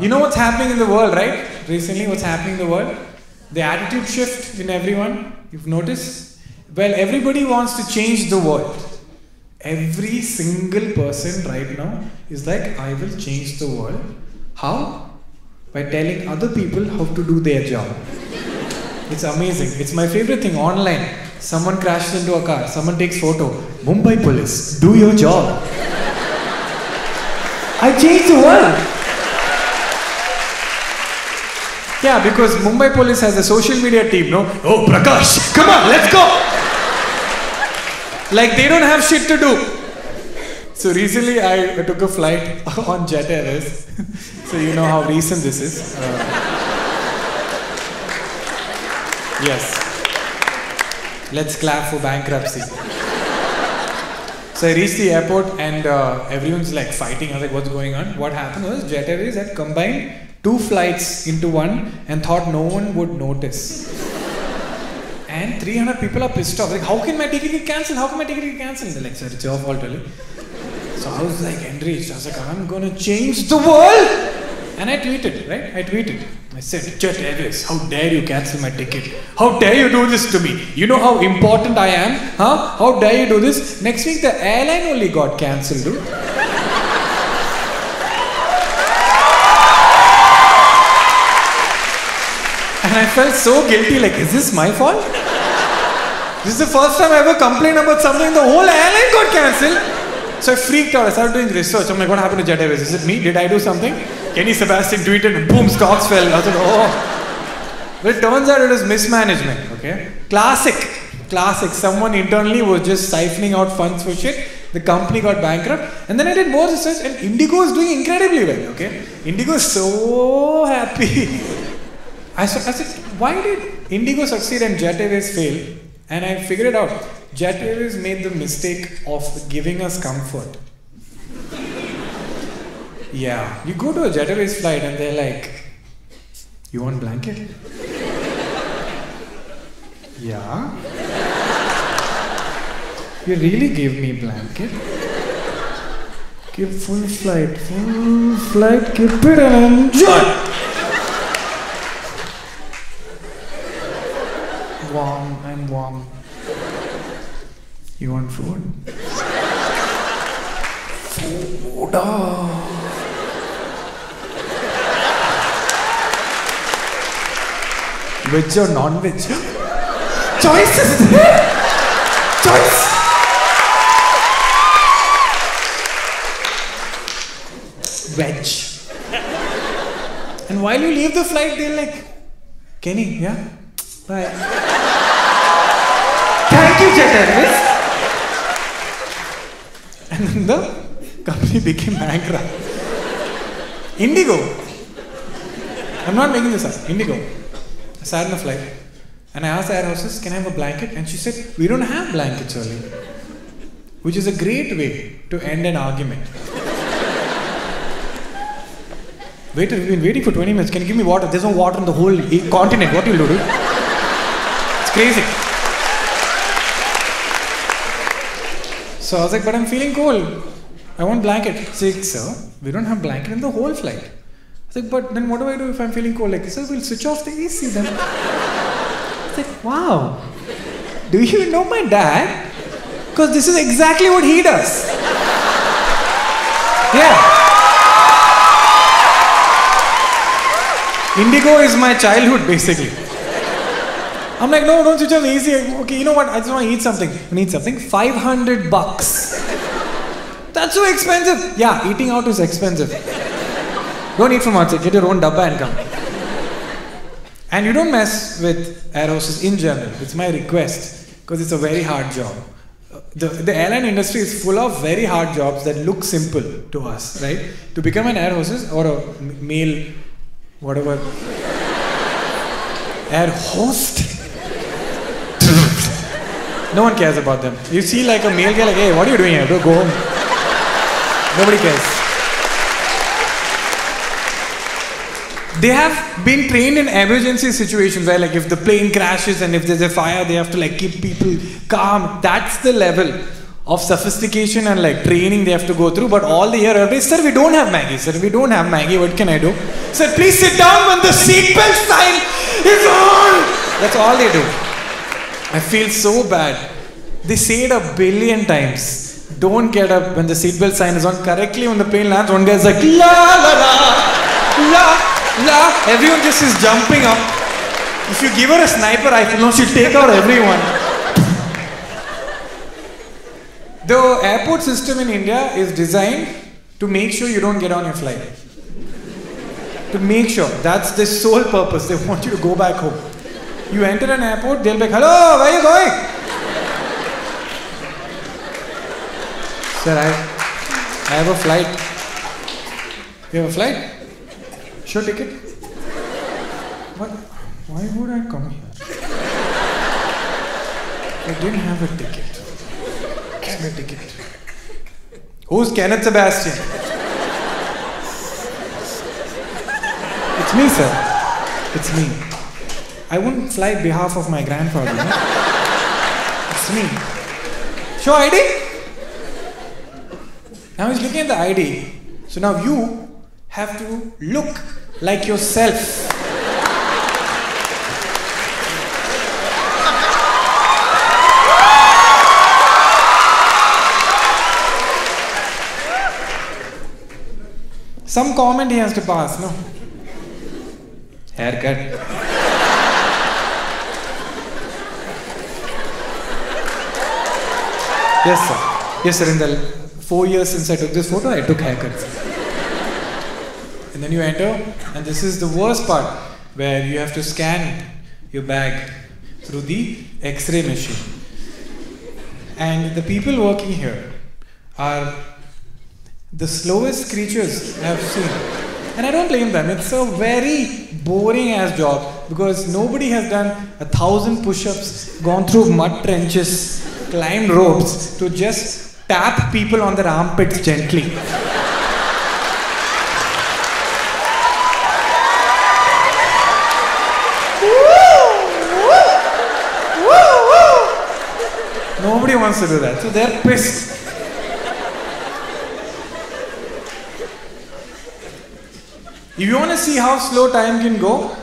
you know what's happening in the world, right? Recently, what's happening in the world? The attitude shift in everyone. You've noticed? Well, everybody wants to change the world. Every single person right now is like, I will change the world. How? By telling other people how to do their job. It's amazing. It's my favorite thing online. Someone crashes into a car, someone takes photo. Mumbai police, do your job. I changed the world. Yeah, because Mumbai police has a social media team, no? Oh, Prakash, come on, let's go. Like they don't have shit to do. So recently I took a flight on Jet Airways. so you know how recent this is. Uh, yes. Let's clap for bankruptcy. So I reached the airport and uh, everyone's like fighting. I was like, what's going on? What happened was Jet Airways had combined two flights into one and thought no one would notice. and 300 people are pissed off. Like, how can my ticket get cancelled? How can my ticket get cancelled? They're like, sir, it's your fault, really. So I was like enraged. I was like, I'm gonna change the world. And I tweeted, right? I tweeted. I said, Jet Airways, how dare you cancel my ticket? How dare you do this to me? You know how important I am? Huh? How dare you do this? Next week the airline only got cancelled, dude. And I felt so guilty, like, is this my fault? This is the first time I ever complained about something, the whole airline got cancelled. So I freaked out. I started doing research. I'm like, what happened to Jet Airways? Is it me? Did I do something? Kenny Sebastian tweeted, boom, stocks fell. I said, oh. But it turns out it was mismanagement, okay? Classic. Classic. Someone internally was just siphoning out funds for shit. The company got bankrupt. And then I did more research, and Indigo is doing incredibly well, okay? Indigo is so happy. I said, I said, why did Indigo succeed and Jet Airways fail? And I figured it out. Jet Airways made the mistake of giving us comfort. yeah, you go to a Jet Airways flight and they're like, you want blanket? yeah. You really gave me blanket? Give full flight, full flight, keep it and enjoy! You want food? Food. ah. Veg or non-veg? Choice is there. Choice. Veg. And while you leave the flight, they're like, Kenny, yeah? Bye. You, Jet And then the company became bankrupt. Indigo. I'm not making this up. Indigo. I sat in the flight and I asked the air hostess, Can I have a blanket? And she said, We don't have blankets early. Which is a great way to end an argument. Waiter, we've been waiting for 20 minutes. Can you give me water? There's no water in the whole continent. What will you do? It's crazy. So I was like, but I'm feeling cold. I want blanket. She's like, sir, we don't have blanket in the whole flight. I was like, but then what do I do if I'm feeling cold? Like, sir, we'll switch off the AC then. I was like, wow. Do you know my dad? Because this is exactly what he does. Yeah. Indigo is my childhood, basically. I'm like, no, don't off the AC. Okay, you know what? I just want to eat something. I need something. 500 bucks. That's so expensive. Yeah, eating out is expensive. Don't eat from outside. Get your own dabba and come. And you don't mess with air hostess in general. It's my request because it's a very hard job. The, the airline industry is full of very hard jobs that look simple to us, right? To become an air hostess or a male, whatever, air host. No one cares about them. You see like a male guy like, hey, what are you doing here? Go home. Nobody cares. They have been trained in emergency situations where like if the plane crashes and if there's a fire, they have to like keep people calm. That's the level of sophistication and like training they have to go through. But all the year, everybody, sir, we don't have Maggi. Sir, we don't have Maggi. What can I do? Sir, please sit down when the seatbelt sign is on. That's all they do. I feel so bad. They say it a billion times. Don't get up when the seatbelt sign is on. Correctly, when the plane lands, one guy's like, la la la, la la. Everyone just is jumping up. If you give her a sniper rifle, no, she'll take out everyone. The airport system in India is designed to make sure you don't get on your flight. to make sure. That's the sole purpose. They want you to go back home. You enter an airport, they'll be like, hello, where are you going? Sir, I, I have a flight. You have a flight? Sure ticket? What? Why would I come here? I didn't have a ticket. It's my ticket. Who's Kenneth Sebastian? It's me, sir. It's me. I wouldn't fly behalf of my grandfather. No? It's me. Show ID? Now he's looking at the ID. So now you have to look like yourself. Some comment he has to pass, no? Haircut. Yes, sir. Yes, sir. In the four years since I took this photo, I took haircuts. And then you enter, and this is the worst part where you have to scan your bag through the x ray machine. And the people working here are the slowest creatures I have seen. And I don't blame them. It's a very boring ass job because nobody has done a thousand push ups, gone through mud trenches, climbed ropes to just tap people on their armpits gently. Nobody wants to do that. So they're pissed. If you want to see how slow time can go,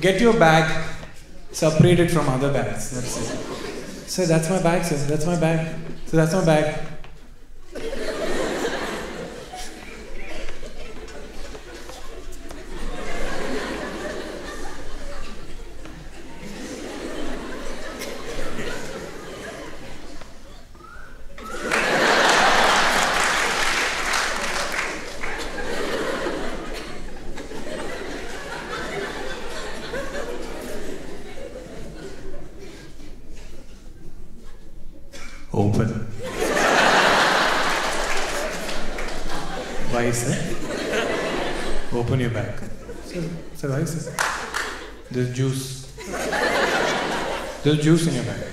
get your bag, separate it from other bags. That's it. So that's my bag, sir. That's my bag. So that's my bag. Open. Why, sir? Open your bag. Sir, sir, why, sir? There's juice. There's juice in your bag.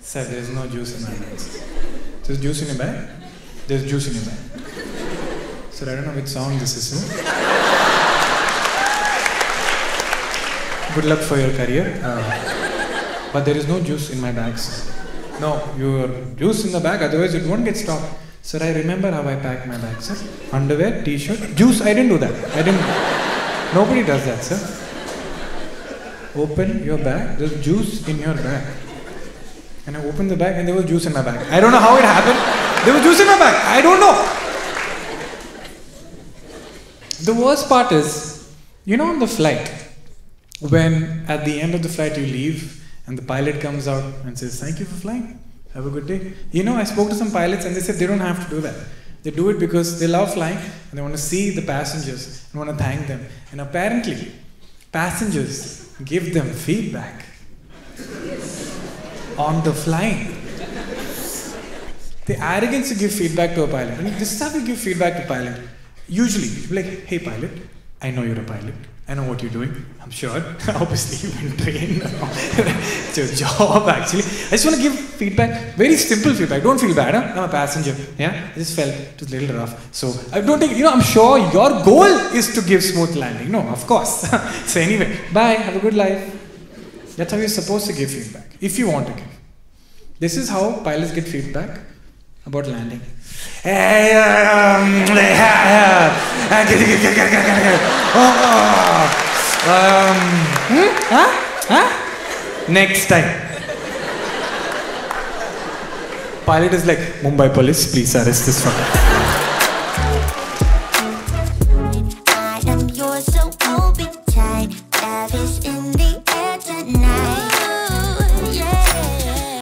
Sir, there's no juice in my bag. There's juice in your bag? There's juice in your bag. Sir, I don't know which song this is, sir. Good luck for your career. Uh, but there is no juice in my bag, sir. No, your juice in the bag, otherwise it won't get stopped. Sir, I remember how I packed my bag, sir. Underwear, t-shirt, juice, I didn't do that. I didn't. Nobody does that, sir. Open your bag, there's juice in your bag. And I opened the bag and there was juice in my bag. I don't know how it happened. There was juice in my bag. I don't know. The worst part is, you know, on the flight, when at the end of the flight you leave and the pilot comes out and says, Thank you for flying. Have a good day. You know, I spoke to some pilots and they said they don't have to do that. They do it because they love flying and they want to see the passengers and want to thank them. And apparently, passengers give them feedback on the flying. The arrogance to give feedback to a pilot. And this is how we give feedback to pilot. Usually, like, hey pilot, I know you're a pilot. I know what you're doing. I'm sure. Obviously, you've been trained. it's your job, actually. I just want to give feedback. Very simple feedback. Don't feel bad. Huh? I'm a passenger. Yeah. I just felt it was a little rough. So I don't think you know. I'm sure your goal is to give smooth landing. No, of course. so anyway, bye. Have a good life. That's how you're supposed to give feedback. If you want to give. This is how pilots get feedback about landing. Next time. Pilot is like, Mumbai police, please arrest this fucker.